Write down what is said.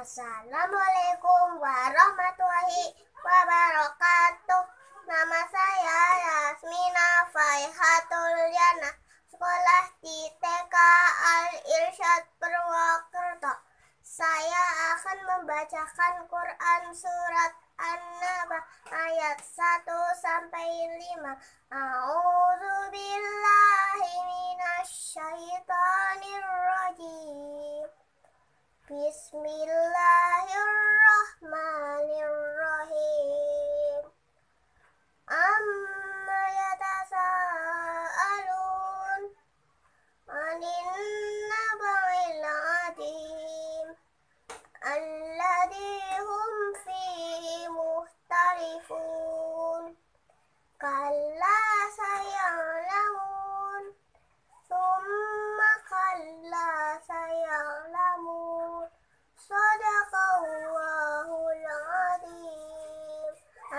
Assalamualaikum warahmatullahi wabarakatuh. Nama saya Yasmina Faihatul Yana, sekolah di TK Al Irsyad Purwokerto. Saya akan membacakan Quran surat An-Naba ayat 1 sampai 5. A'udzu بسم الله الرحمن الرحيم أما يتساءلون عن النبع العظيم الذي هم فيه مختلفون كلا سيعلمون